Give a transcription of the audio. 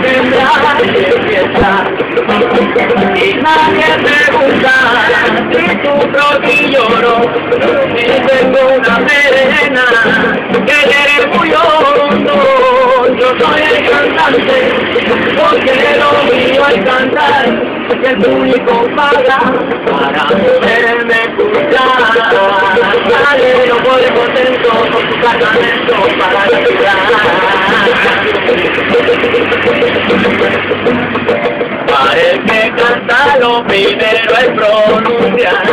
tendrás fiesta y nadie preguntará si tu prodigio no si tengo una merena que eres muy hondo yo soy el cantante porque lo mío es cantar que el público paga para verme escuchar nadie no puede contento con su cargamento para la ciudad Hay que cantarlo primero al pronunciar.